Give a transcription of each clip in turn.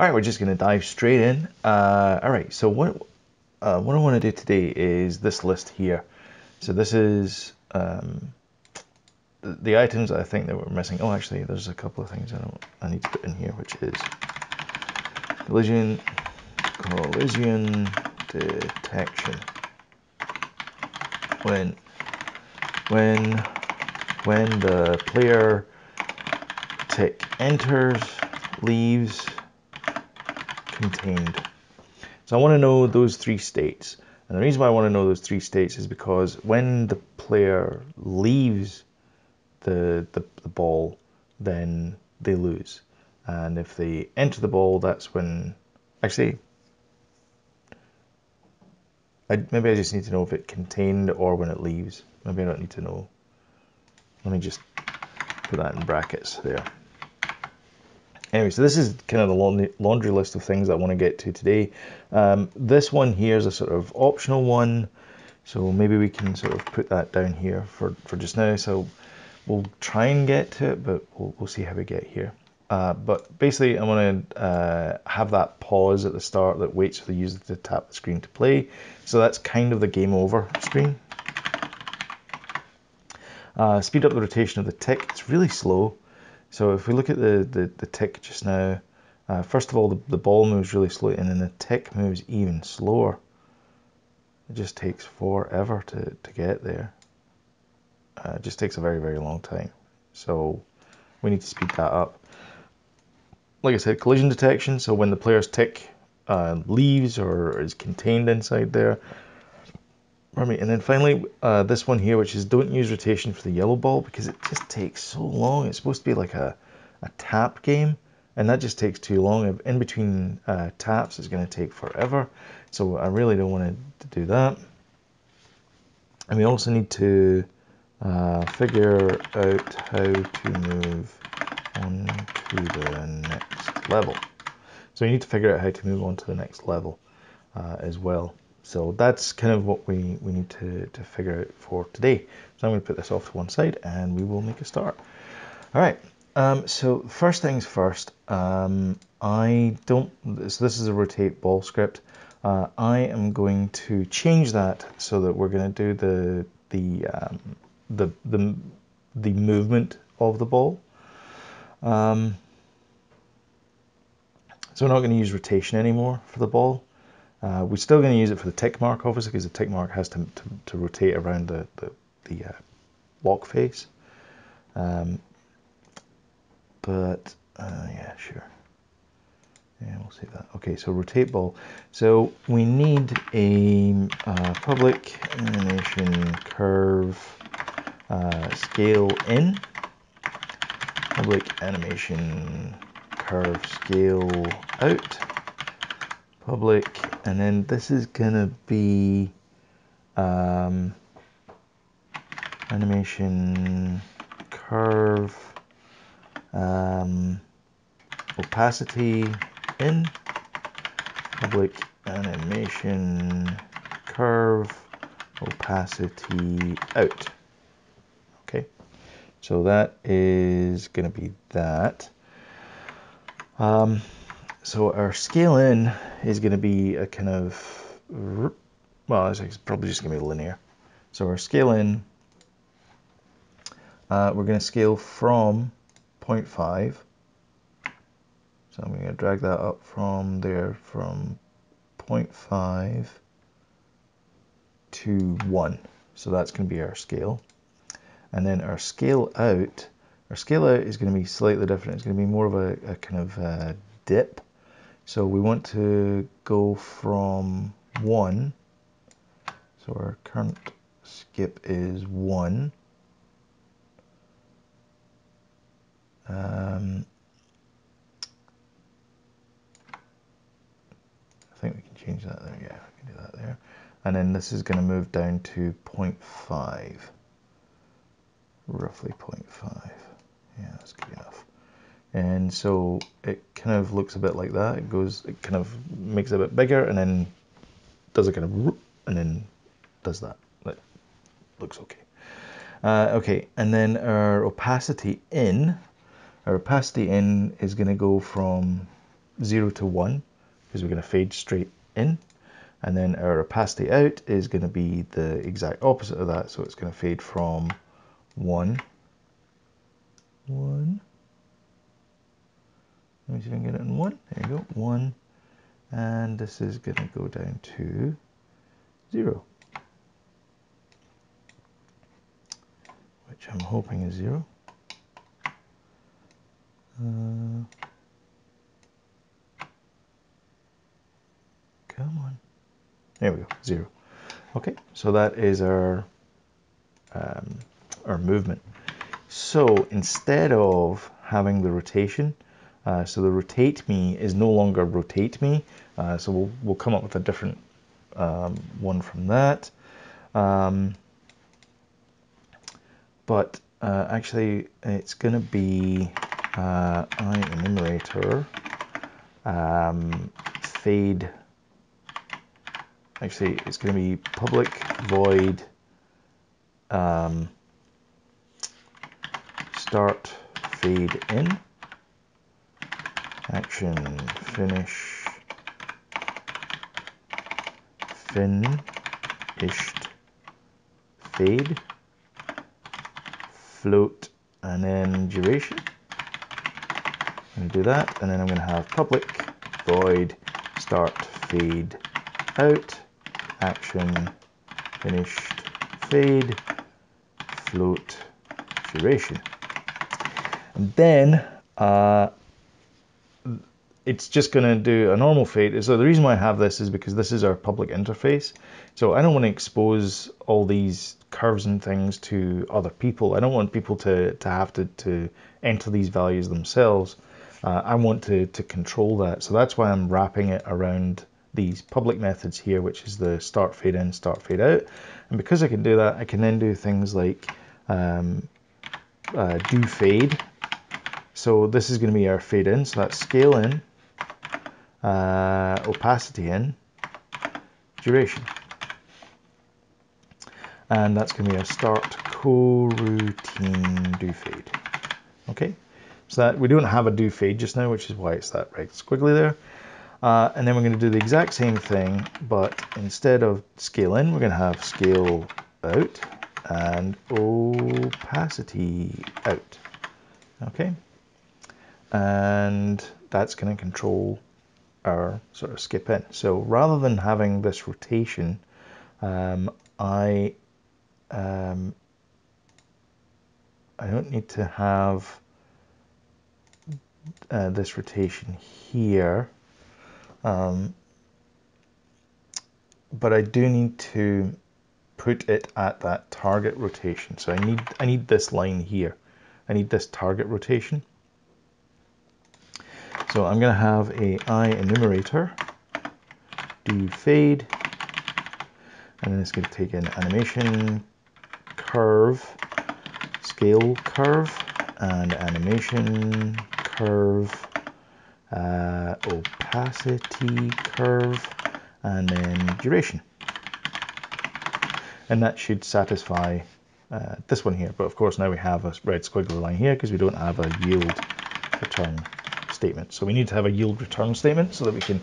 All right, we're just going to dive straight in. Uh, all right, so what uh, what I want to do today is this list here. So this is um, the, the, items I think that we're missing. Oh, actually, there's a couple of things I don't I need to put in here, which is collision collision detection. When when when the player tick enters, leaves, contained. So I want to know those three states. And the reason why I want to know those three states is because when the player leaves the, the, the ball, then they lose. And if they enter the ball, that's when. Actually, I, maybe I just need to know if it contained or when it leaves. Maybe I don't need to know. Let me just put that in brackets there. Anyway, so this is kind of the laundry list of things I want to get to today. Um, this one here is a sort of optional one, so maybe we can sort of put that down here for, for just now. So we'll try and get to it, but we'll, we'll see how we get here. Uh, but basically, I want to uh, have that pause at the start that waits for the user to tap the screen to play. So that's kind of the game over screen. Uh, speed up the rotation of the tick. It's really slow. So if we look at the, the, the tick just now, uh, first of all, the, the ball moves really slowly, and then the tick moves even slower. It just takes forever to, to get there. Uh, it just takes a very, very long time. So we need to speed that up. Like I said, collision detection. So when the player's tick uh, leaves or is contained inside there, and then finally, uh, this one here, which is don't use rotation for the yellow ball because it just takes so long. It's supposed to be like a, a tap game, and that just takes too long. In between uh, taps, it's going to take forever. So I really don't want to do that. And we also need to uh, figure out how to move on to the next level. So you need to figure out how to move on to the next level uh, as well. So that's kind of what we, we need to, to figure out for today. So I'm going to put this off to one side and we will make a start. All right, um, so first things first, um, I don't, so this is a rotate ball script. Uh, I am going to change that so that we're going to do the, the, um, the, the, the movement of the ball. Um, so we're not going to use rotation anymore for the ball. Uh, we're still going to use it for the tick mark, obviously, because the tick mark has to, to, to rotate around the, the, the uh, lock face. Um, but, uh, yeah, sure. Yeah, we'll see that. Okay, so rotate ball. So we need a uh, public animation curve uh, scale in, public animation curve scale out public and then this is gonna be um, animation curve um, opacity in public animation curve opacity out. Okay so that is going to be that. Um, so our scale in is going to be a kind of, well, it's probably just going to be linear. So our scale in, uh, we're going to scale from 0.5. So I'm going to drag that up from there from 0.5 to 1. So that's going to be our scale. And then our scale out, our scale out is going to be slightly different. It's going to be more of a, a kind of a dip. So we want to go from 1. So our current skip is 1. Um, I think we can change that there. Yeah, we can do that there. And then this is going to move down to 0.5. Roughly 0.5. Yeah, that's good enough and so it kind of looks a bit like that. It goes, it kind of makes it a bit bigger, and then does a kind of, and then does that. That looks okay. Uh, okay, and then our opacity in, our opacity in is going to go from 0 to 1 because we're going to fade straight in. And then our opacity out is going to be the exact opposite of that. So it's going to fade from 1, 1. Let me see if I can get it in 1. There you go, 1. And this is going to go down to 0. Which I'm hoping is 0. Uh, come on. There we go, zero. Okay, so that is our um, our movement. So instead of having the rotation, uh, so the rotate me is no longer rotate me. Uh, so we'll, we'll come up with a different um, one from that. Um, but uh, actually, it's going to be uh, I enumerator um, fade. Actually, it's going to be public void um, start fade in action. Finish. Finished fade. Float. And then duration. I'm do that, and then I'm going to have public. Void. Start. Fade. Out. Action. Finished. Fade. Float. Duration. And then uh, it's just going to do a normal fade. So the reason why I have this is because this is our public interface. So I don't want to expose all these curves and things to other people. I don't want people to, to have to, to enter these values themselves. Uh, I want to, to control that. So that's why I'm wrapping it around these public methods here, which is the start fade in, start fade out. And because I can do that, I can then do things like um, uh, do fade. So this is going to be our fade in. So that's scale in, uh, opacity in, duration. And that's going to be our start coroutine do fade. Okay. So that we don't have a do fade just now, which is why it's that red squiggly there. Uh, and then we're going to do the exact same thing, but instead of scale in, we're going to have scale out and opacity out. Okay. And that's going to control our sort of skip in. So rather than having this rotation, um, I um, I don't need to have uh, this rotation here. Um, but I do need to put it at that target rotation. So I need I need this line here. I need this target rotation. So I'm going to have a I enumerator, do fade, and then it's going to take an animation curve, scale curve, and animation curve, uh, opacity curve, and then duration. And that should satisfy uh, this one here. But of course now we have a red squiggly line here because we don't have a yield return statement. So we need to have a yield return statement so that we can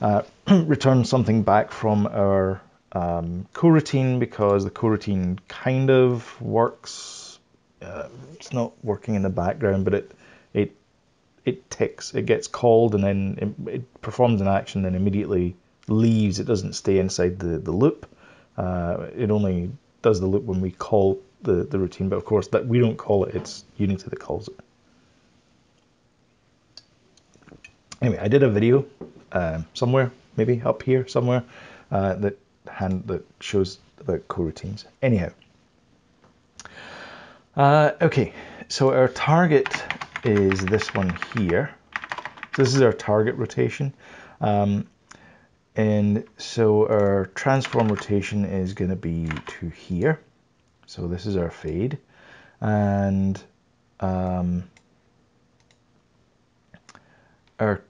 uh, return something back from our um, coroutine because the coroutine kind of works. Uh, it's not working in the background, but it it it ticks, it gets called, and then it, it performs an action, then immediately leaves. It doesn't stay inside the, the loop. Uh, it only does the loop when we call the, the routine, but of course that we don't call it, it's Unity that calls it. Anyway, I did a video um, somewhere, maybe up here somewhere, uh, that hand that shows about coroutines. Anyhow, uh, okay, so our target is this one here. So this is our target rotation. Um, and so our transform rotation is going to be to here. So this is our fade. And um, our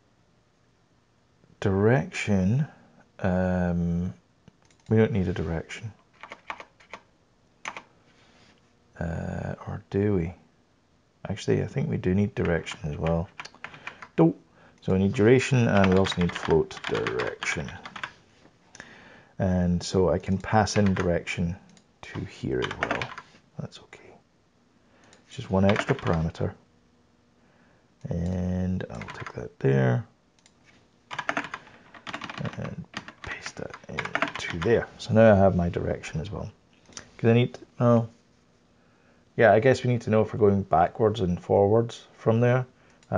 direction, um, we don't need a direction. Uh, or do we? Actually, I think we do need direction as well. Don't. So we need duration and we also need float direction. And so I can pass in direction to here as well. That's okay. Just one extra parameter. And I'll take that there. And paste that into there. So now I have my direction as well. Because I need, oh, yeah, I guess we need to know if we're going backwards and forwards from there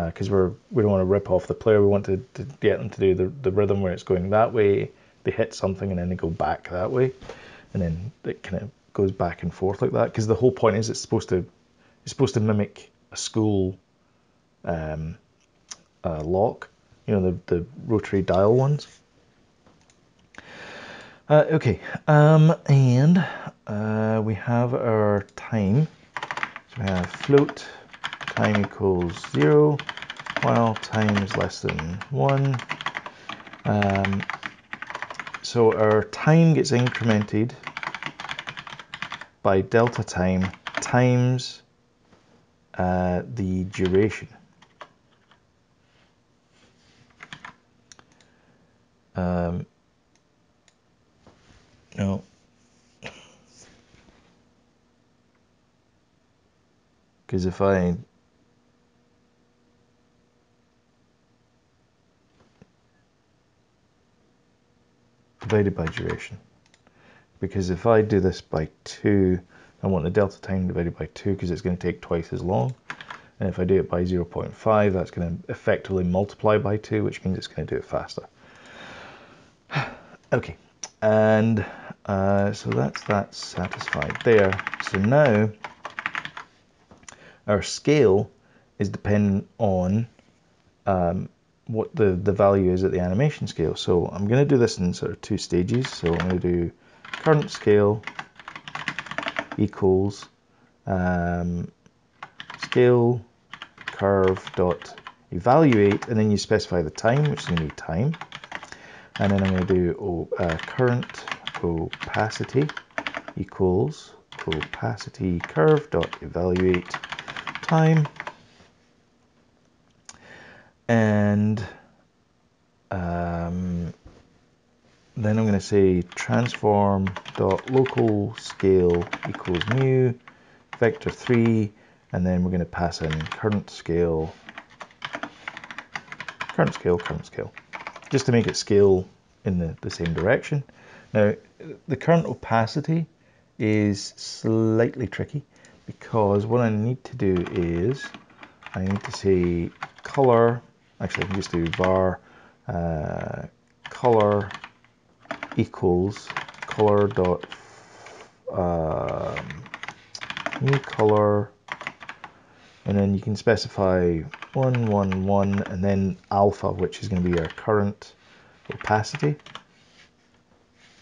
because uh, we're we don't want to rip off the player. We want to, to get them to do the, the rhythm where it's going that way. They hit something and then they go back that way, and then it kind of goes back and forth like that. Because the whole point is it's supposed to it's supposed to mimic a school um, uh, lock, you know, the the rotary dial ones. Uh, okay, um, and uh, we have our time. So we have float time equals 0 while time is less than 1. Um, so our time gets incremented by delta time times uh, the duration. Um, no. Because if I divided by duration. Because if I do this by 2, I want the delta time divided by 2 because it's going to take twice as long. And if I do it by 0.5, that's going to effectively multiply by 2, which means it's going to do it faster. okay, and uh, so that's that satisfied there. So now our scale is dependent on um, what the, the value is at the animation scale. So I'm going to do this in sort of two stages. So I'm going to do current scale equals um, scale curve dot evaluate, and then you specify the time, which is going to be time. And then I'm going to do uh, current opacity equals opacity curve dot evaluate time. And um, then I'm going to say transform dot local scale equals new vector 3 and then we're going to pass in current scale current scale current scale just to make it scale in the, the same direction. Now the current opacity is slightly tricky because what I need to do is I need to say color actually I can just do var uh, color equals color dot um, new color and then you can specify 111 and then alpha which is going to be our current opacity.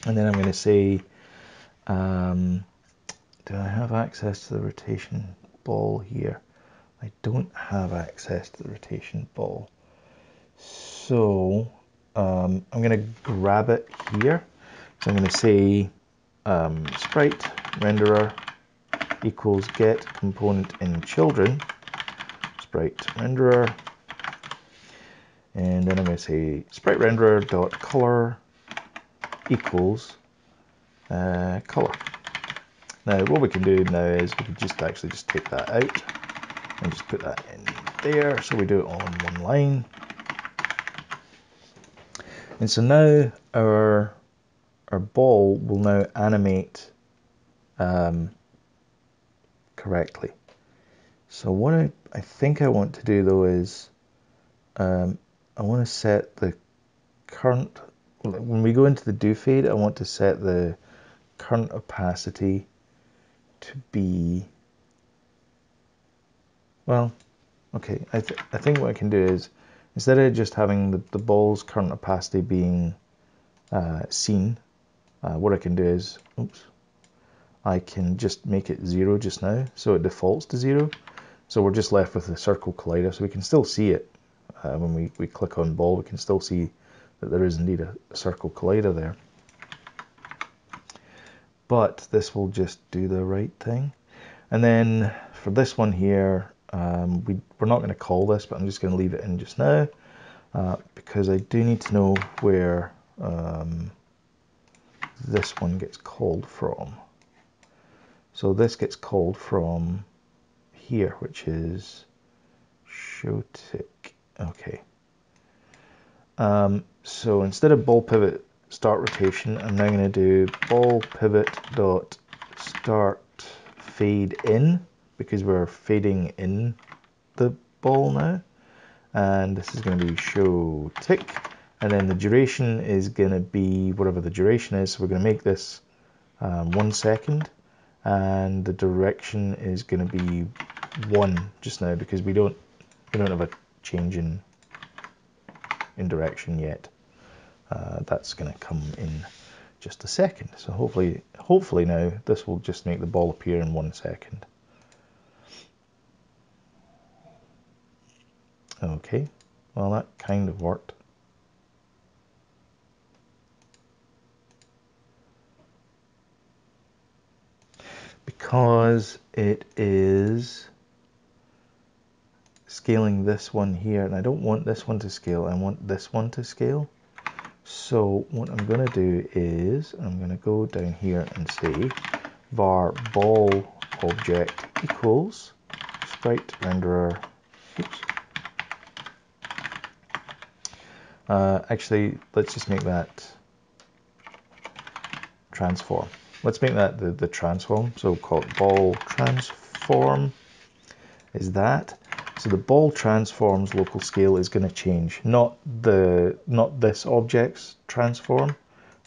And then I'm going to say um, do I have access to the rotation ball here? I don't have access to the rotation ball. So um, I'm going to grab it here. So I'm going to say um, sprite renderer equals get component in children sprite renderer. And then I'm going to say sprite renderer dot color equals uh, color. Now what we can do now is we can just actually just take that out and just put that in there. So we do it in one line. And so now our our ball will now animate um, correctly. So what I, I think I want to do though is um, I want to set the current, when we go into the do fade, I want to set the current opacity to be, well, okay, I, th I think what I can do is Instead of just having the, the ball's current opacity being uh, seen, uh, what I can do is, oops, I can just make it zero just now, so it defaults to zero. So we're just left with the circle collider, so we can still see it uh, when we, we click on ball, we can still see that there is indeed a, circle collider there. But this will just do the right thing. And then for this one here, um, we, we're not going to call this, but I'm just going to leave it in just now. uh, because I do need to know where um, this one gets called from. So this gets called from here, which is show tick. Okay. Um, so instead of ball pivot start rotation, I'm now going to do ball pivot dot start fade in because we're fading in the ball now. And this is going to be show tick. And then the duration is going to be whatever the duration is. So we're going to make this um, one second. And the direction is going to be one just now because we don't we don't have a change in in direction yet. Uh, that's going to come in just a second. So hopefully, hopefully now this will just make the ball appear in one second. Okay, well that kind of worked. Because it is scaling this one here, and I don't want this one to scale, I want this one to scale. So what I'm going to do is I'm going to go down here and say var ball object equals sprite renderer. Oops. Uh, actually, let's just make that transform. Let's make that the, the transform. So call it ball transform is that. So the ball transform's local scale is going to change, not the not this object's transform,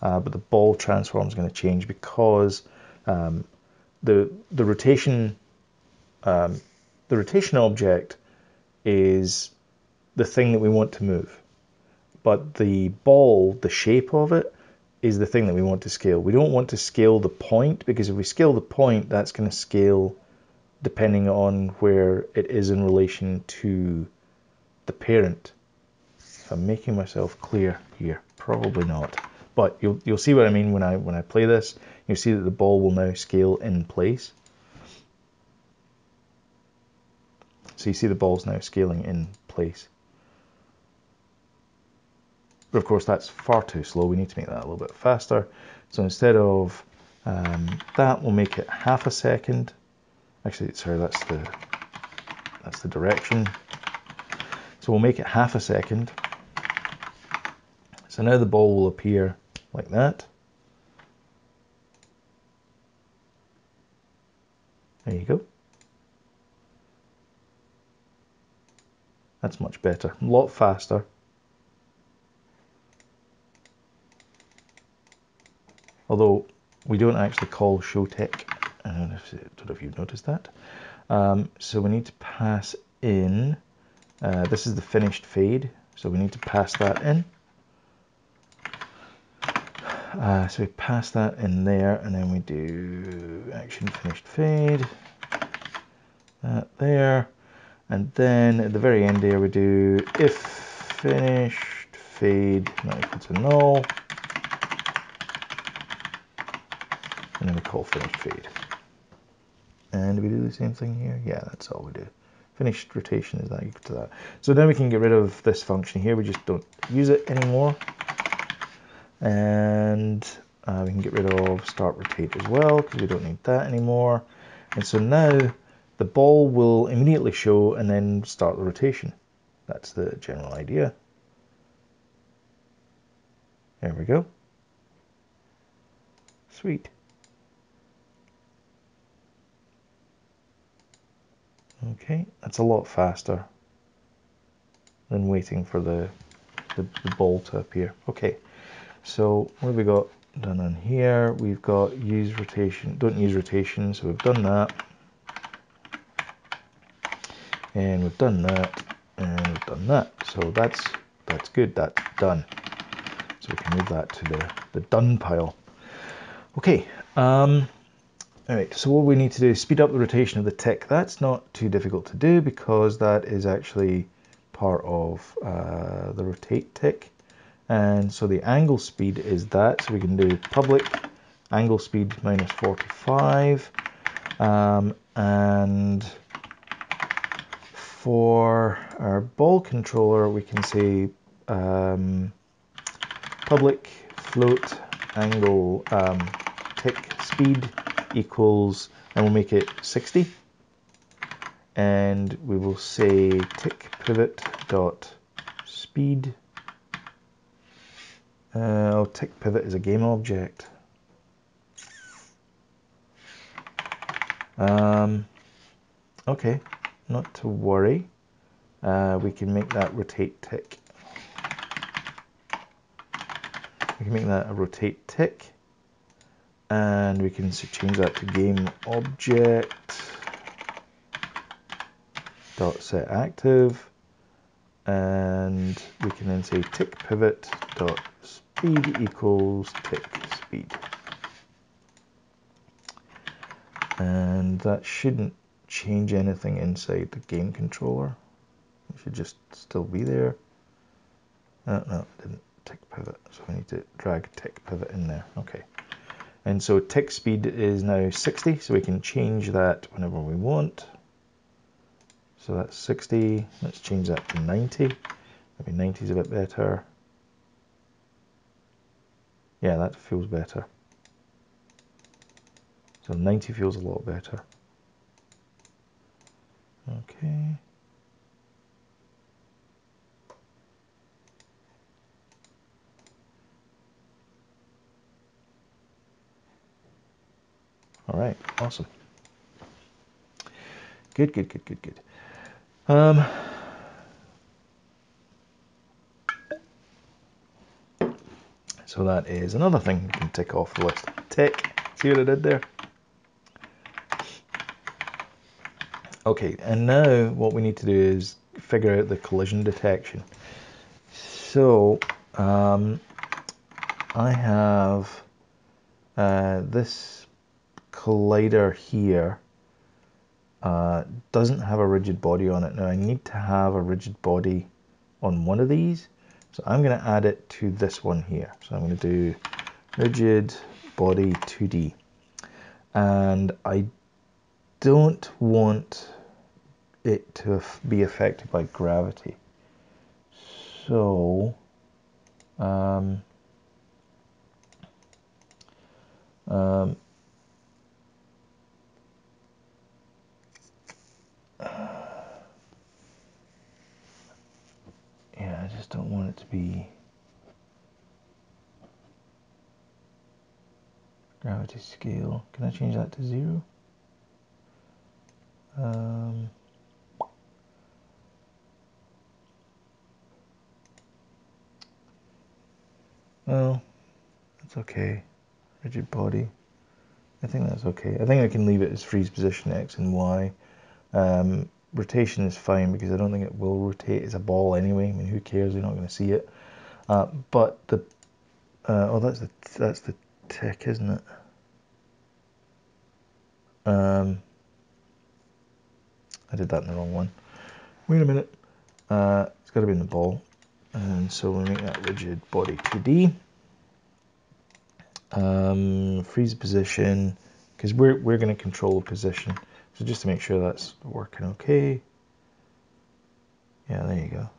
uh, but the ball transform is going to change because um, the the rotation um, the rotation object is the thing that we want to move, but the ball, the shape of it, is the thing that we want to scale. We don't want to scale the point because if we scale the point, that's going to scale depending on where it is in relation to the parent. If I'm making myself clear here, probably not. But you'll you'll see what I mean when I when I play this. You'll see that the ball will now scale in place. So you see the ball's now scaling in place. But of course that's far too slow. We need to make that a little bit faster. So instead of um, that, we'll make it half a second. Actually, sorry, that's the that's the direction. So we'll make it half a second. So now the ball will appear like that. There you go. That's much better, a lot faster. Although we don't actually call show tick I don't know if, you've noticed that. Um, so we need to pass in, uh, this is the finished fade, so we need to pass that in. Uh, so we pass that in there, and then we do action finished fade, that there, and then at the very end here we do if finished fade not equal to null, and then we call finished fade. And we do the same thing here? Yeah, that's all we do. Finished rotation is that equal to that. So then we can get rid of this function here. We just don't use it anymore. And uh, we can get rid of start rotate as well because we don't need that anymore. And so now the ball will immediately show and then start the rotation. That's the general idea. There we go. Sweet. Okay, that's a lot faster than waiting for the, the, the ball to appear. Okay, so what have we got done on here? We've got use rotation, don't use rotation, so we've done that. And we've done that, and we've done that. So that's that's good, that's done. So we can move that to the, the done pile. Okay, um, all right, so what we need to do is speed up the rotation of the tick. That's not too difficult to do because that is actually part of uh, the rotate tick. And so the angle speed is that. So we can do public angle speed minus 45. Um, and for our ball controller, we can say um, public float angle um, tick speed equals, and we'll make it 60. And we will say tick pivot dot speed. Uh, oh, tick pivot is a game object. Um, okay, not to worry. Uh, we can make that rotate tick. We can make that a rotate tick and we can change that to game object dot set active. And we can then say tick pivot dot speed equals tick speed. And that shouldn't change anything inside the game controller. It should just still be there. Oh, no it didn't. Tick pivot. So we need to drag tick pivot in there. Okay and so tick speed is now 60, so we can change that whenever we want. So that's 60, let's change that to 90. Maybe 90 is a bit better. Yeah, that feels better. So 90 feels a lot better. Okay. All right, awesome. Good, good, good, good, good. Um, so that is another thing you can tick off the list. Tick. See what I did there? Okay, and now what we need to do is figure out the collision detection. So um, I have uh, this collider here uh, doesn't have a rigid body on it. Now I need to have a rigid body on one of these. So I'm going to add it to this one here. So I'm going to do rigid body 2D. And I don't want it to be affected by gravity. So, um, um, just don't want it to be gravity scale. Can I change that to zero? Um, well, that's okay. Rigid body. I think that's okay. I think I can leave it as freeze position X and Y. Um, rotation is fine because I don't think it will rotate as a ball anyway. I mean, who cares? You're not going to see it. Uh, but the uh, oh, that's the that's the tick, isn't it? Um, I did that in the wrong one. Wait a minute. Uh, it's got to be in the ball, and so we make that rigid body 2D. Um, freeze position because we're we're going to control the position. So just to make sure that's working okay. Yeah, there you go.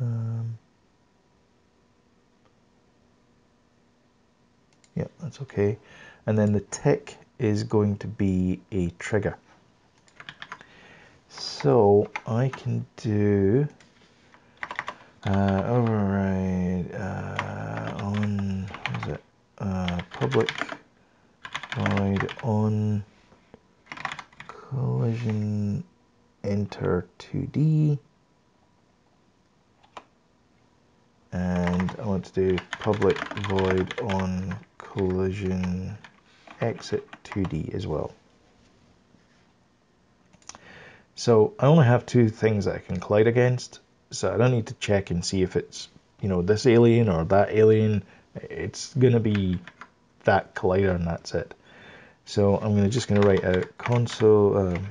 Um, yeah, that's okay. And then the tick is going to be a trigger. So I can do uh, override uh, on, is it, uh, public void on collision enter 2D and I want to do public void on collision exit 2D as well. So I only have two things that I can collide against, so I don't need to check and see if it's, you know, this alien or that alien. It's going to be that collider and that's it. So I'm gonna, just going to write out console, um,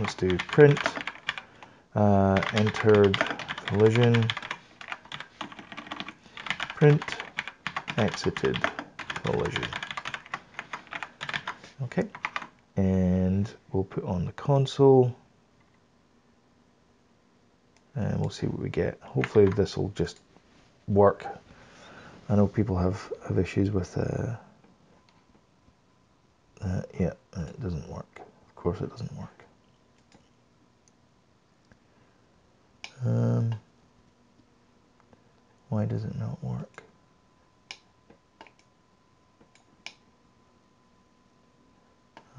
let's do print, uh, entered collision, print, exited collision. Okay, and we'll put on the console, and we'll see what we get. Hopefully this will just work. I know people have, have issues with uh, uh, yeah, it doesn't work. Of course it doesn't work. Um, why does it not work?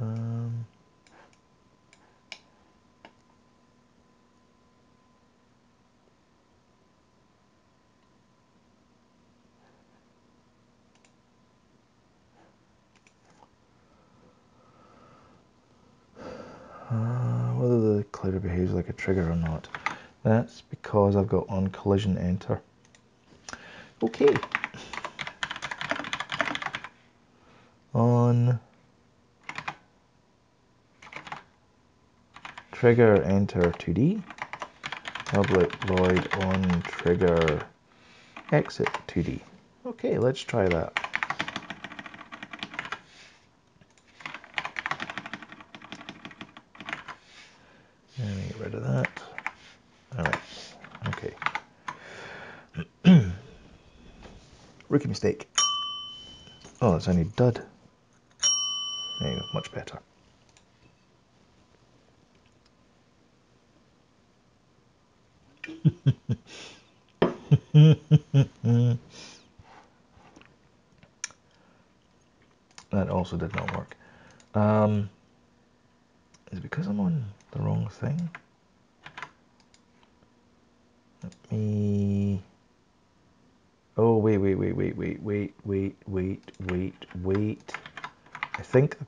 Um, Uh, whether the collider behaves like a trigger or not. That's because I've got on collision enter. Okay. On trigger enter 2D. Public void on trigger exit 2D. Okay, let's try that. It's only dud. There you go, much better. that also did not work. Um,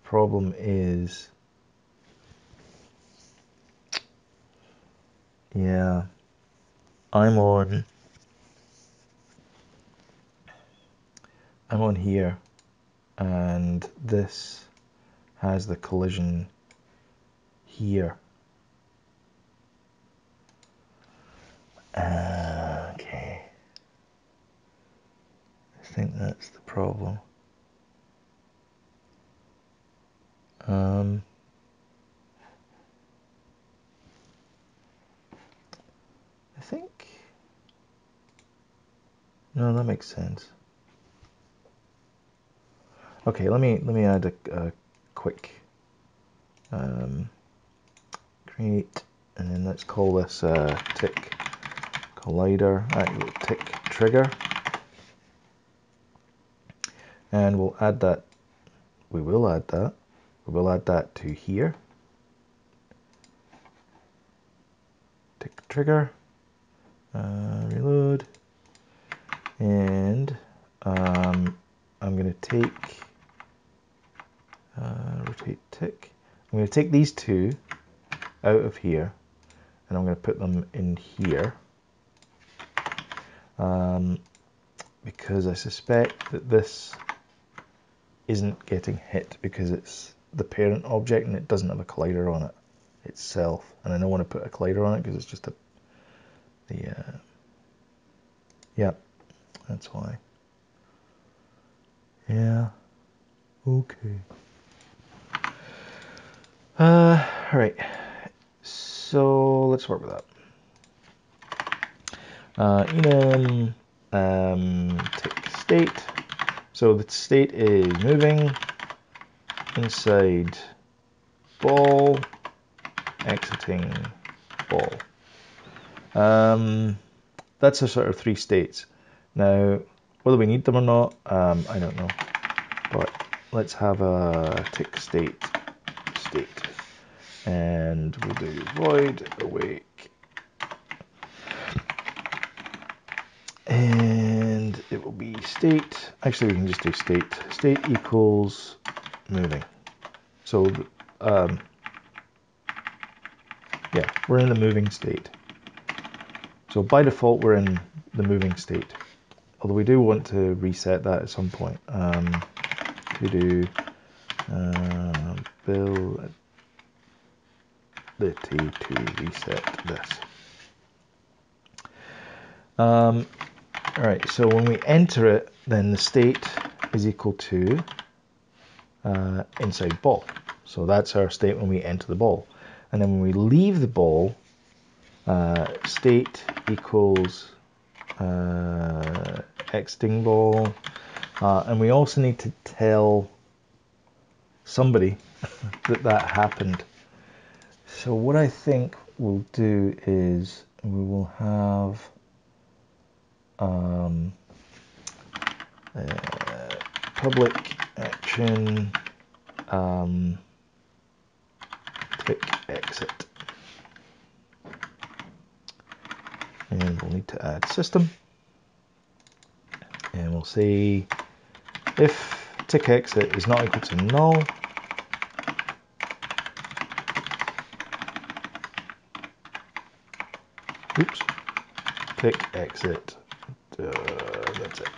problem is... Yeah. I'm on... I'm on here. And this has the collision here. Uh, okay think that's the problem. Um, I think, no, that makes sense. Okay, let me let me add a, a quick um, create, and then let's call this uh, tick collider, uh, tick trigger. And we'll add that we will add that we will add that to here. Tick trigger uh, reload. And um, I'm going to take uh, rotate tick. I'm going to take these two out of here and I'm going to put them in here. Um, because I suspect that this isn't getting hit because it's the parent object and it doesn't have a collider on it itself. And I don't want to put a collider on it because it's just a, the, uh, yeah, that's why. Yeah, okay. Uh, all right, so let's work with that. Uh, enum um, tick state so the state is moving inside ball, exiting ball. Um, that's a sort of three states. Now, whether we need them or not, um, I don't know. But let's have a tick state state. And we'll do void awake. And it will be state, actually we can just do state, state equals moving. So, um, yeah, we're in the moving state. So by default, we're in the moving state. Although we do want to reset that at some point. Um, to do uh, ability to reset this. Um, all right, so when we enter it, then the state is equal to uh, inside ball. So that's our state when we enter the ball. And then when we leave the ball, uh, state equals uh, exiting ball. Uh, and we also need to tell somebody that that happened. So what I think we'll do is we will have um, uh, public action um, tick exit. And we'll need to add system. And we'll say if tick exit is not equal to null, oops, tick exit, uh, that's it.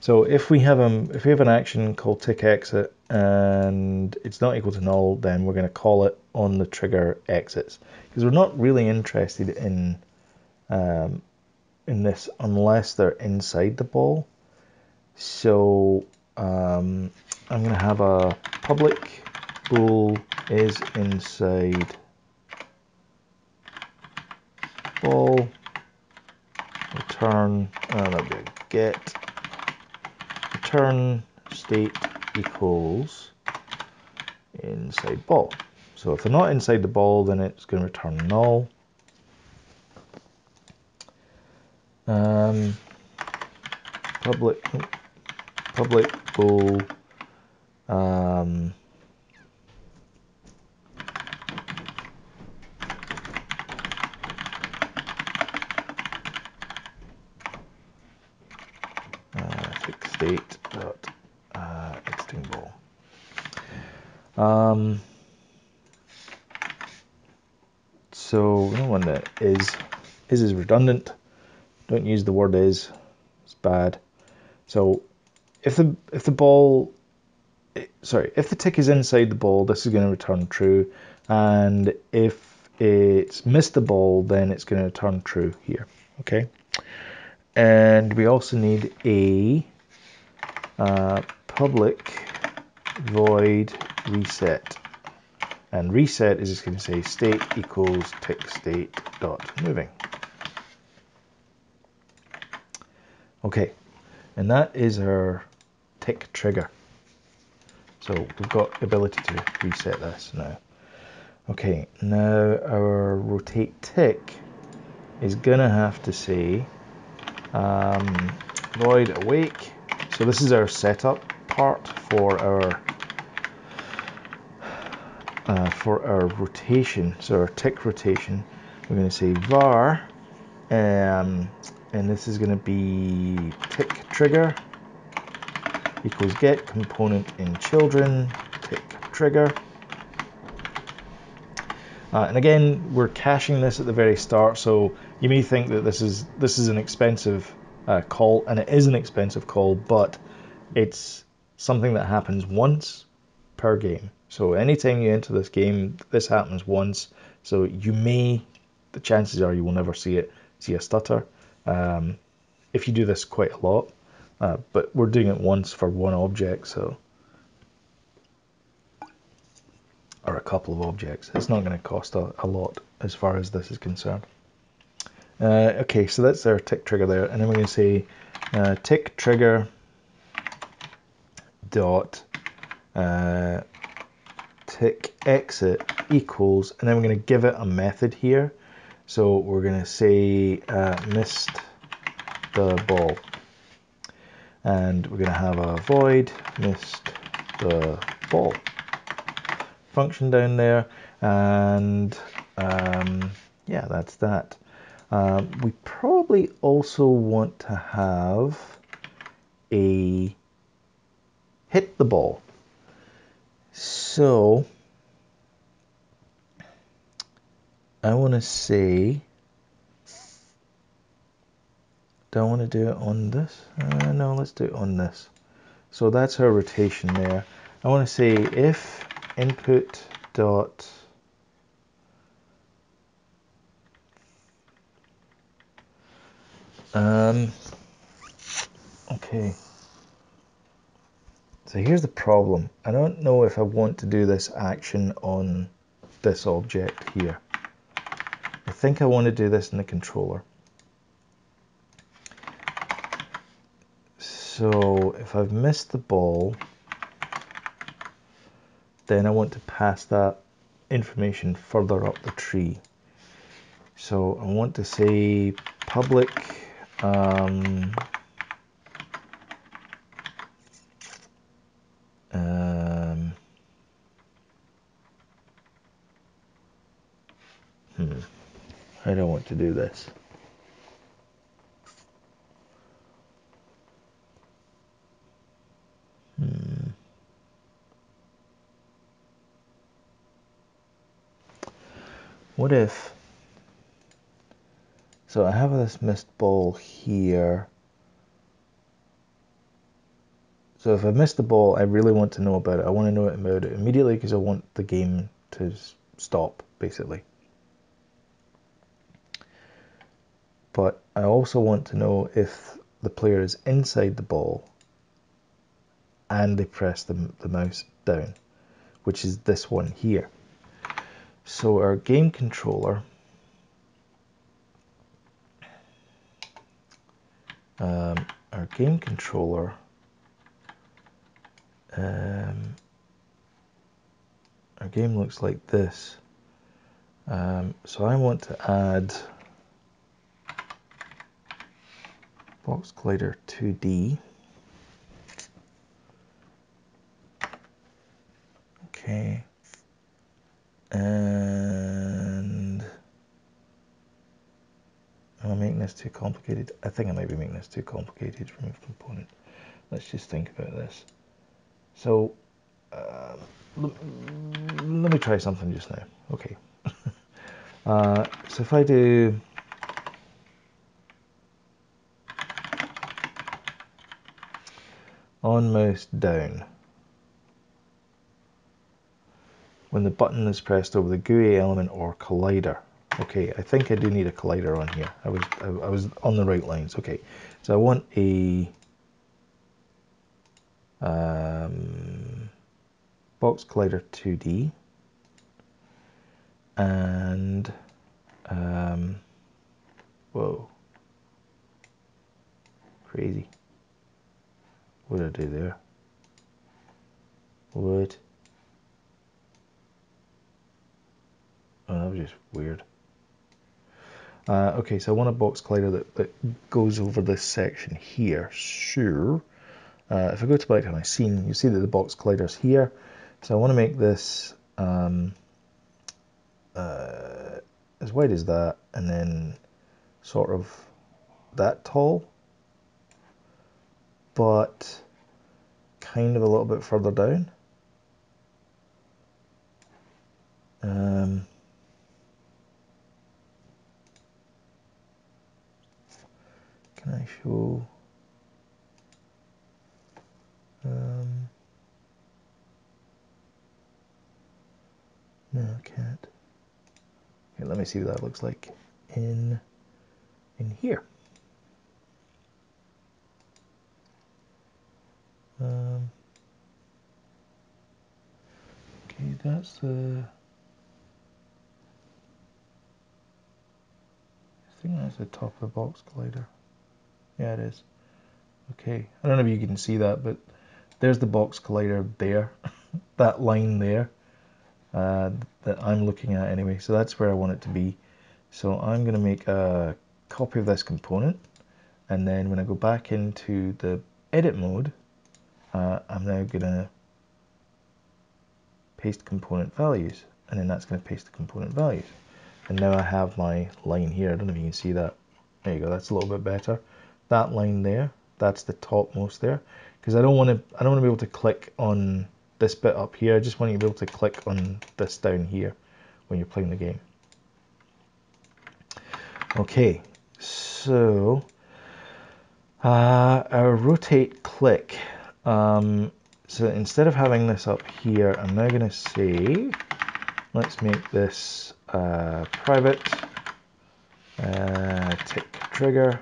So if we have um, if we have an action called tick exit and it's not equal to null, then we're going to call it on the trigger exits. Because we're not really interested in um, in this unless they're inside the ball. So um, I'm going to have a public bool is inside ball. Return uh, that'll be a get. Return state equals inside ball. So if they're not inside the ball, then it's going to return null. Um, public public bool um, uh, state dot uh, exiting ball. Um, so no one that is is is redundant. Don't use the word is. It's bad. So if the if the ball sorry, if the tick is inside the ball, this is going to return true. And if it's missed the ball, then it's going to return true here. Okay. And we also need a uh, public void reset. And reset is just going to say state equals tick state dot moving. Okay, and that is our tick trigger. So we've got the ability to reset this now. Okay, now our rotate tick is gonna have to say um, void awake. So this is our setup part for our uh, for our rotation, so our tick rotation, we're going to say var, um, and this is going to be tick trigger equals get component in children tick trigger. Uh, and again, we're caching this at the very start, so you may think that this is this is an expensive uh, call, and it is an expensive call, but it's something that happens once per game. So anytime you enter this game, this happens once. So you may, the chances are you will never see it, see a stutter. Um, if you do this quite a lot, uh, but we're doing it once for one object, so or a couple of objects. It's not going to cost a, a, lot as far as this is concerned. Uh, okay, so that's our tick trigger there, and then we're going to say uh, tick trigger dot uh, tick exit equals, and then we're going to give it a method here. So we're going to say uh, missed the ball. And we're going to have a void missed the ball function down there. And um, yeah, that's that. Um, we probably also want to have a hit the ball. So I want to say, do I want to do it on this? Uh, no, let's do it on this. So that's our rotation there. I want to say if input dot um okay so here's the problem. I don't know if I want to do this action on this object here. I think I want to do this in the controller. So if I've missed the ball, then I want to pass that information further up the tree. So I want to say public um, hmm, I don't want to do this. Hmm. What if so I have this missed ball here. So if I missed the ball, I really want to know about it. I want to know about it immediately because I want the game to stop, basically. But I also want to know if the player is inside the ball and they press the, the mouse down, which is this one here. So our game controller um, our game controller um, our game looks like this um, so I want to add box collider 2D okay and Am I making this too complicated? I think I might be making this too complicated. Remove component. Let's just think about this. So, uh, let me try something just now. Okay. uh, so if I do mouse down, when the button is pressed over the GUI element or collider, Okay, I think I do need a collider on here. I was I, I was on the right lines. Okay, so I want a um, box collider 2D and um, whoa, crazy. What did I do there? What? Oh, that was just weird. Uh, okay, so I want a box collider that, that goes over this section here. Sure. Uh, if I go to back to my scene, you see that the box collider is here. So I want to make this um, uh, as wide as that, and then sort of that tall, but kind of a little bit further down. Um, can I show um, no I can't okay let me see what that looks like in in here okay that's the I think that's the top of the box collider yeah, it is. Okay, I don't know if you can see that, but there's the box collider there, that line there uh, that I'm looking at anyway. So that's where I want it to be. So I'm going to make a copy of this component, and then when I go back into the edit mode, uh, I'm now going to paste component values, and then that's going to paste the component values. And now I have my line here. I don't know if you can see that. There you go. That's a little bit better that line there, that's the topmost there, because I don't want to I don't want to be able to click on this bit up here. I just want you to be able to click on this down here when you're playing the game. Okay, so uh, our rotate tick. Um, so instead of having this up here, I'm now going to say, let's make this uh, private uh, tick trigger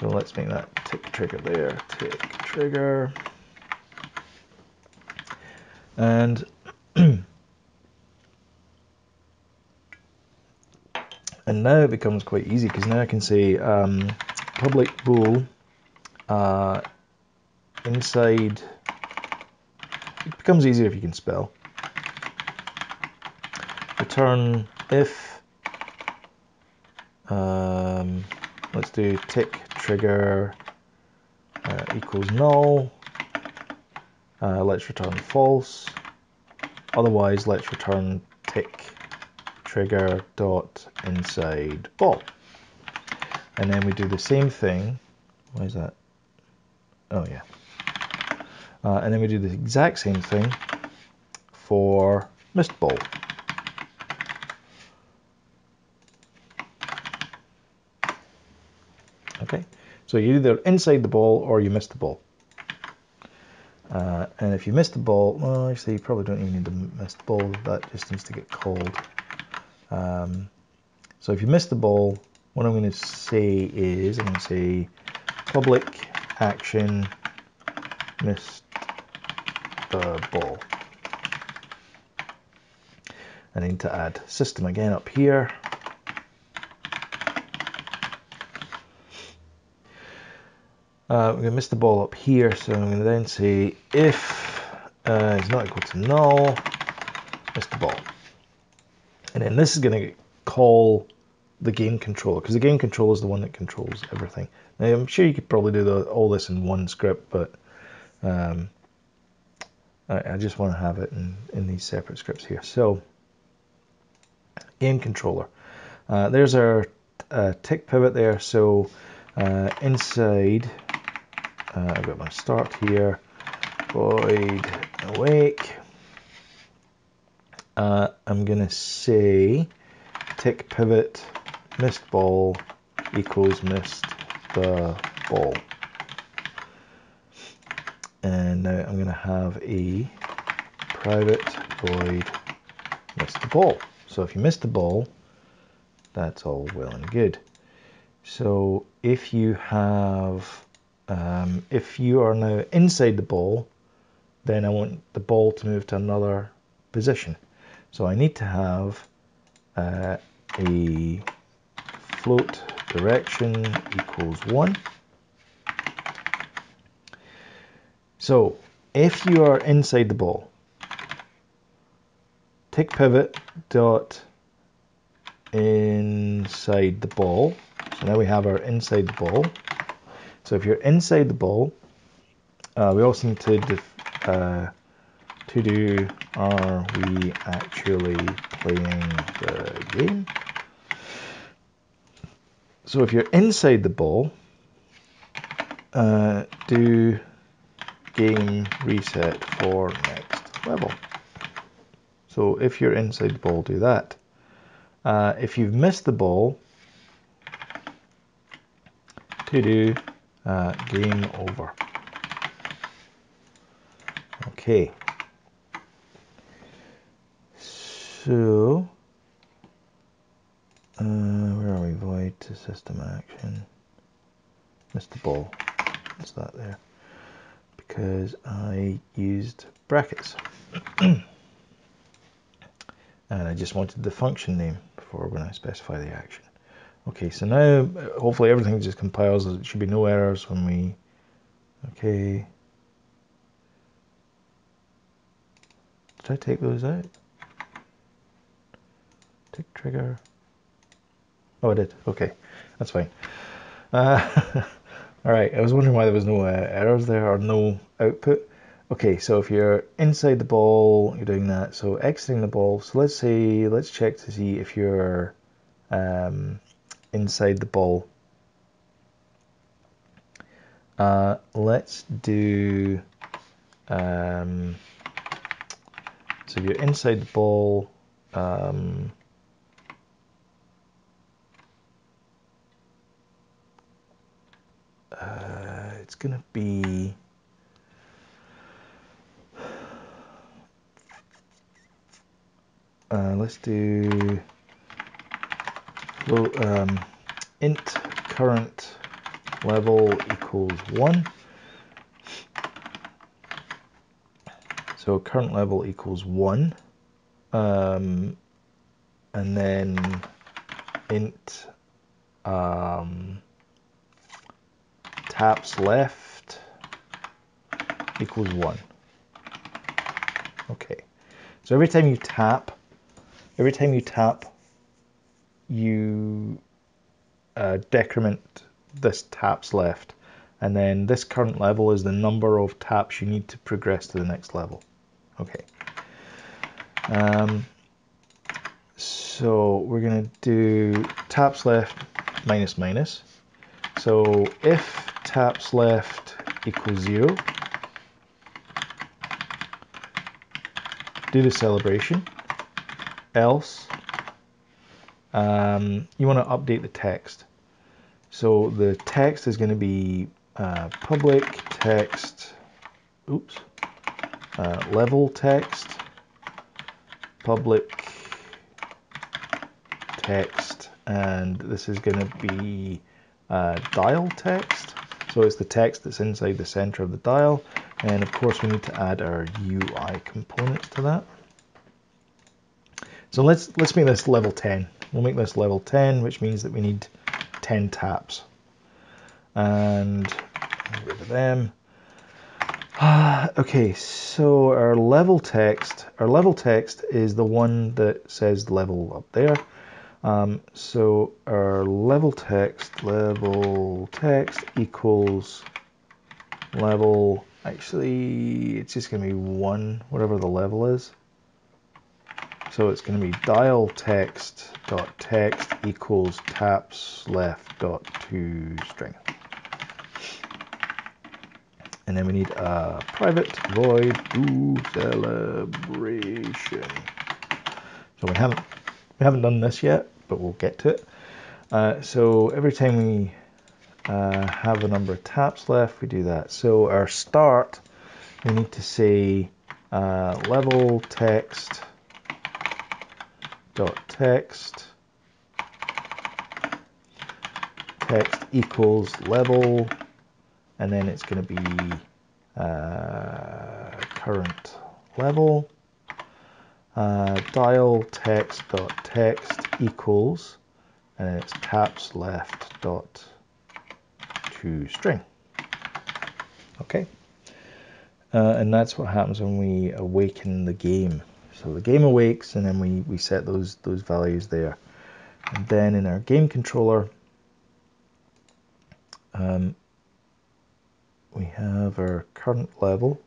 So let's make that tick trigger there, tick trigger. And And now it becomes quite easy because now I can say um, public bool uh, inside. It becomes easier if you can spell. Return if. Um, let's do tick trigger uh, equals null. Uh, let's return false. Otherwise, let's return tick trigger dot inside ball. And then we do the same thing. Why is that? Oh yeah. Uh, and then we do the exact same thing for missed ball. Okay, so you're either inside the ball or you missed the ball. Uh, and if you missed the ball, well, actually, you probably don't even need to miss the ball. That just needs to get called. Um, so if you miss the ball, what I'm going to say is, I'm going to say public action missed the ball. I need to add system again up here. Uh, we're going to miss the ball up here, so I'm going to then say if uh, is not equal to null, miss the ball. And then this is going to call the game controller, because the game controller is the one that controls everything. Now, I'm sure you could probably do the, all this in one script, but um, I, I, just want to have it in, in these separate scripts here. So, game controller. Uh, there's our uh, tick pivot there. So, uh, inside uh, I've got my start here, void awake. Uh, I'm going to say tick pivot missed ball equals missed the ball. And now I'm going to have a private void missed the ball. So if you missed the ball, that's all well and good. So if you have um, if you are now inside the ball, then I want the ball to move to another position. So I need to have uh, a float direction equals 1. So if you are inside the ball, tick pivot dot inside the ball. So now we have our inside the ball. So if you're inside the ball, uh, we also need to uh, to do are we actually playing the game? So if you're inside the ball, uh, do game reset for next level. So if you're inside the ball, do that. Uh, if you've missed the ball, to do uh, game over. Okay. So, uh, where are we? Void to system action. The ball. What's that there? Because I used brackets. and I just wanted the function name before when I specify the action. Okay, so now hopefully everything just compiles. There should be no errors when we. Okay. Did I take those out? Tick trigger. Oh, I did. Okay, that's fine. Uh, all right, I was wondering why there was no uh, errors there or no output. Okay, so if you're inside the ball, you're doing that. So exiting the ball. So let's say, let's check to see if you're um, inside the ball. Uh, let's do, um, so you're inside the ball, um, uh, it's going to be, uh, let's do um, int current level equals 1. So current level equals 1. Um, and then int um, taps left equals 1. Okay, so every time you tap, every time you tap, you uh, decrement this taps left. And then this current level is the number of taps you need to progress to the next level. Okay. Um, so we're going to do taps left minus minus. So if taps left equals 0, do the celebration. Else, um, you want to update the text. So the text is going to be uh, public text, oops, uh, level text, public text, and this is going to be uh, dial text. So it's the text that's inside the center of the dial. And of course we need to add our UI components to that. So let's let's make this level 10. We'll make this level 10, which means that we need 10 taps. And get rid them. Uh, okay, so our level text, our level text is the one that says level up there. Um, so our level text, level text equals level, actually it's just going to be one, whatever the level is. So it's going to be dial text dot text equals taps left dot to string and then we need a private void do celebration. So we haven't we haven't done this yet, but we'll get to it. Uh, so every time we uh, have a number of taps left, we do that. So our start, we need to say uh, level text dot text text equals level and then it's going to be uh, current level uh, dial text dot text equals and it's taps left dot to string. Okay. Uh, and that's what happens when we awaken the game. So the game awakes and then we we set those those values there. And then in our game controller um, we have our current level,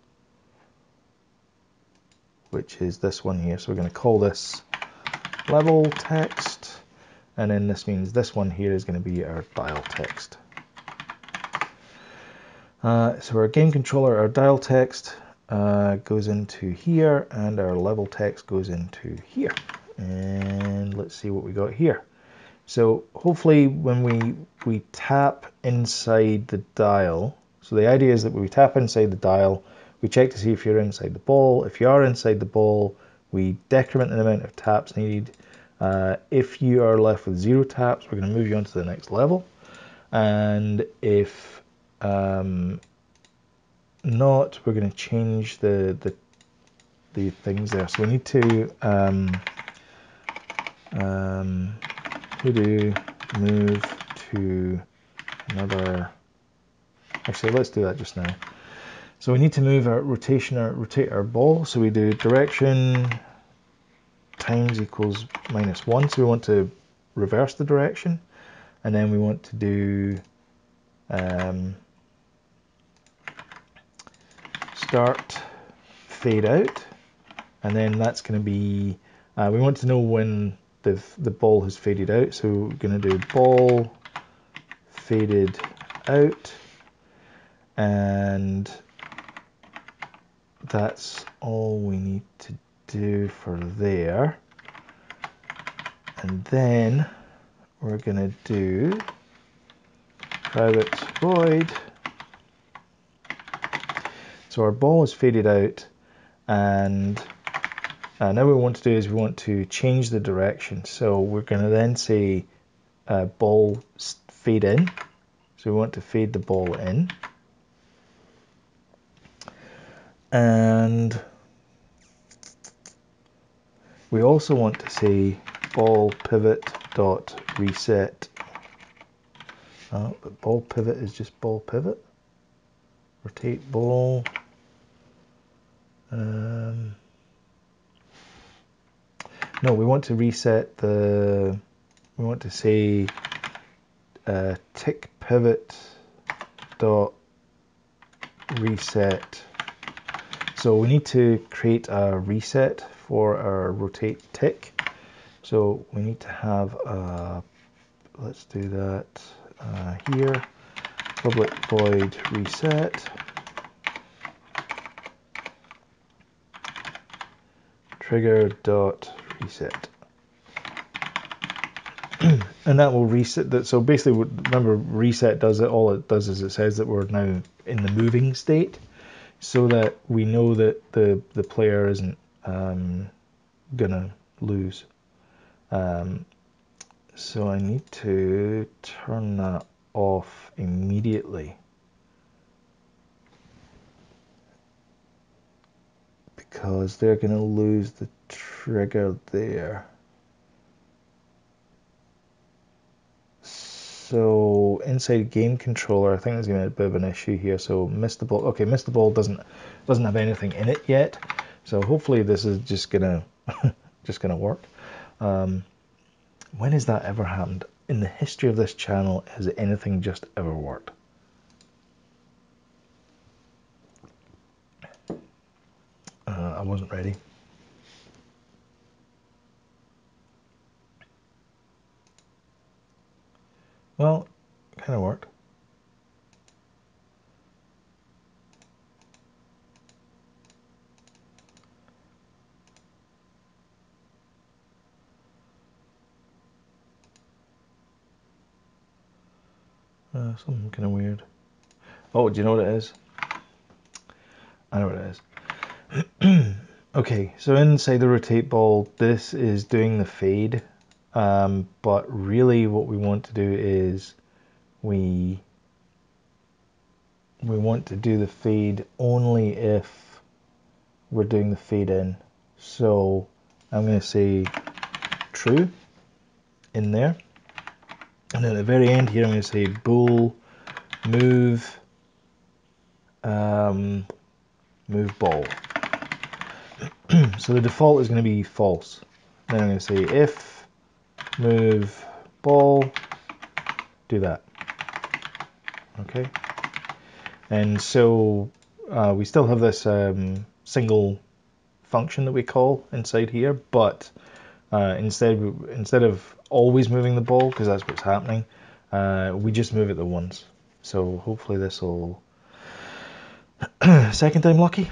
which is this one here. So we're going to call this level text, and then this means this one here is going to be our dial text. Uh, so our game controller, our dial text uh, goes into here, and our level text goes into here. And let's see what we got here. So hopefully when we, we tap inside the dial, so the idea is that we tap inside the dial, we check to see if you're inside the ball. If you are inside the ball, we decrement the amount of taps needed. Uh, if you are left with zero taps, we're going to move you on to the next level. And if um, not, we're going to change the, the, the things there. So we need to um, um, move to another Actually, let's do that just now. So we need to move our rotation, or rotate our ball. So we do direction times equals minus one. So we want to reverse the direction. And then we want to do um, start fade out. And then that's going to be, uh, we want to know when the, the ball has faded out. So we're going to do ball faded out and that's all we need to do for there. And then we're going to do private void. So our ball is faded out and uh, now what we want to do is we want to change the direction. So we're going to then say uh, ball fade in. So we want to fade the ball in and we also want to say ball pivot dot reset. Oh, but ball pivot is just ball pivot. Rotate ball. Um, no, we want to reset the, we want to say uh, tick pivot dot reset. So we need to create a reset for our rotate tick. So we need to have a, let's do that uh, here, public void reset. trigger dot reset and that will reset that so basically remember reset does it all it does is it says that we're now in the moving state so that we know that the the player isn't um, gonna lose. Um, so I need to turn that off immediately. Because they're gonna lose the trigger there So inside game controller, I think there's going to be a bit of an issue here. So miss the ball. Okay, miss the ball doesn't doesn't have anything in it yet. So hopefully this is just gonna just gonna work. Um, when has that ever happened in the history of this channel? Has anything just ever worked? Uh, I wasn't ready. Well, kind of worked. Uh, something kind of weird. Oh, do you know what it is? I know what it is. okay, so inside the rotate ball, this is doing the fade um, but really what we want to do is we we want to do the fade only if we're doing the fade in. So I'm going to say true in there. And at the very end here, I'm going to say bool move um, move ball. so the default is going to be false. Then I'm going to say if move ball, do that. Okay. And so uh, we still have this um, single function that we call inside here, but uh, instead instead of always moving the ball, because that's what's happening, uh, we just move it the once. So hopefully this will second time lucky.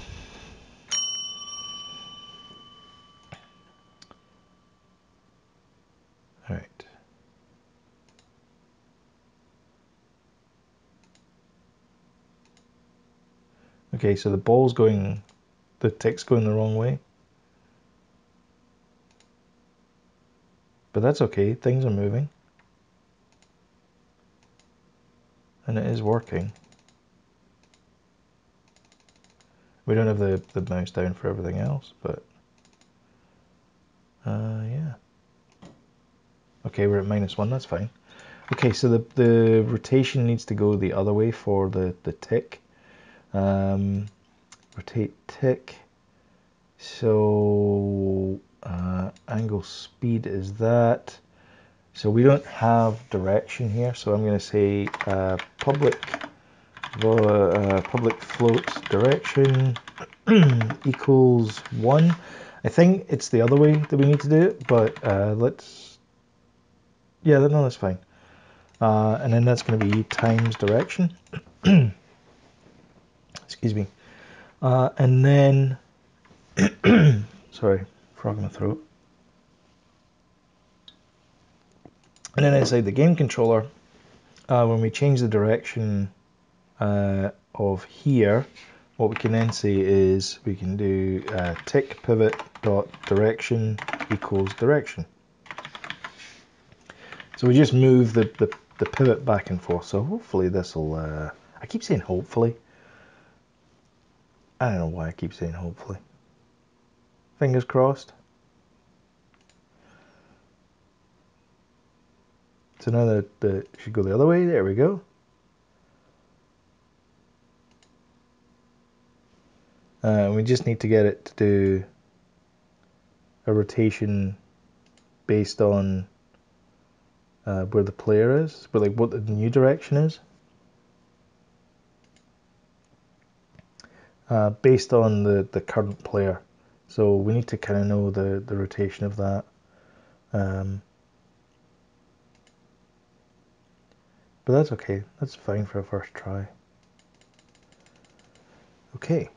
Okay, so the ball's going, the tick's going the wrong way. But that's okay, things are moving. And it is working. We don't have the, the mouse down for everything else, but uh, yeah. Okay, we're at minus one, that's fine. Okay, so the, the rotation needs to go the other way for the, the tick. Um, rotate tick. So uh, angle speed is that. So we don't have direction here. So I'm going to say uh, public uh, public float direction equals one. I think it's the other way that we need to do it, but uh, let's, yeah, no, that's fine. Uh, and then that's going to be times direction. excuse me. Uh, and then, sorry, frog in my throat. And then inside the game controller, uh, when we change the direction uh, of here, what we can then say is we can do uh, tick pivot dot direction equals direction. So we just move the, the, the pivot back and forth. So hopefully this will, uh, I keep saying hopefully, I don't know why I keep saying hopefully. Fingers crossed. So now that the should go the other way. There we go. Uh, we just need to get it to do a rotation based on uh, where the player is, but like what the new direction is. Uh, based on the, the current player. So we need to kind of know the, the rotation of that. Um, but that's okay. That's fine for a first try. Okay.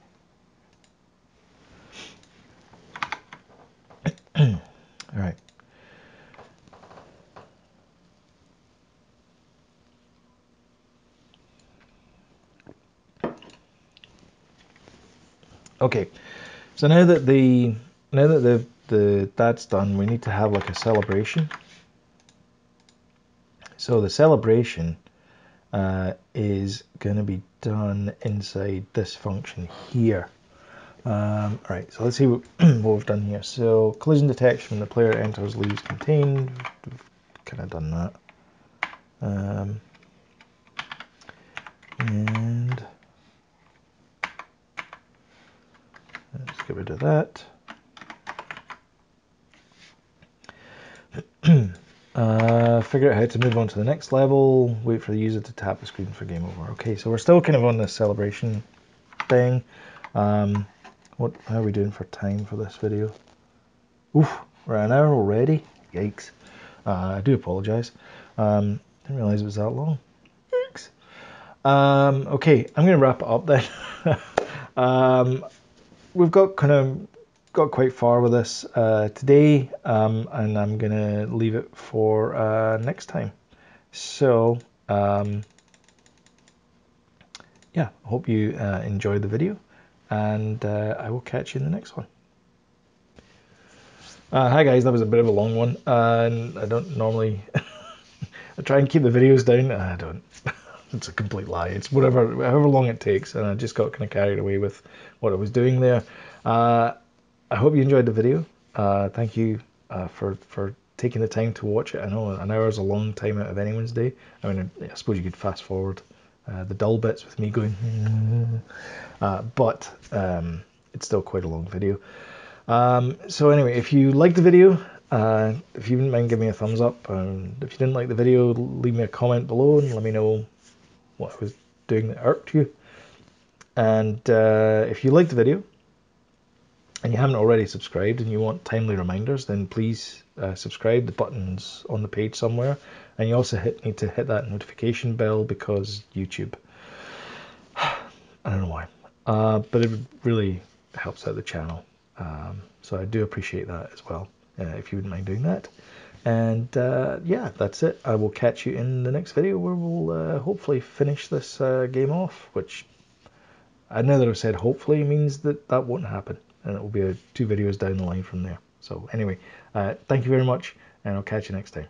All right. Okay, so now that the now that the the that's done, we need to have like a celebration. So the celebration uh, is going to be done inside this function here. Um, all right, so let's see what, what, we've done here. So collision detection, when the player enters, leaves contained. We've kind of done that. Um, and get rid of that. uh, figure out how to move on to the next level. Wait for the user to tap the screen for game over. Okay, so we're still kind of on this celebration thing. Um, what? How are we doing for time for this video? Oof, we're an hour already. Yikes. Uh, I do apologise. Um, didn't realise it was that long. Yikes. Um, okay, I'm going to wrap it up then. um, we've got kind of got quite far with this uh, today, um, and I'm going to leave it for uh, next time. So, um, yeah, I hope you uh, enjoyed the video and uh, I will catch you in the next one. Uh, hi guys, that was a bit of a long one, and I don't normally. I try and keep the videos down. I don't. it's a complete lie. It's whatever, however long it takes, and I just got kind of carried away with what I was doing there. Uh, I hope you enjoyed the video. Uh, thank you uh, for for taking the time to watch it. I know an hour is a long time out of anyone's day. I mean, I suppose you could fast forward uh, the dull bits with me going, uh, but um, it's still quite a long video. Um, so anyway, if you liked the video, uh, if you wouldn't mind giving me a thumbs up, and if you didn't like the video, leave me a comment below and let me know what I was doing that irked you. And uh, if you liked the video and you haven't already subscribed and you want timely reminders, then please uh, subscribe. The button's on the page somewhere. And you also hit, need to hit that notification bell because YouTube. I don't know why, uh, but it really helps out the channel. Um, so I do appreciate that as well, uh, if you wouldn't mind doing that. And uh, yeah, that's it. I will catch you in the next video where we'll uh, hopefully finish this uh, game off, which I know that I've said hopefully means that that won't happen. And it will be two videos down the line from there. So anyway, uh, thank you very much, and I'll catch you next time.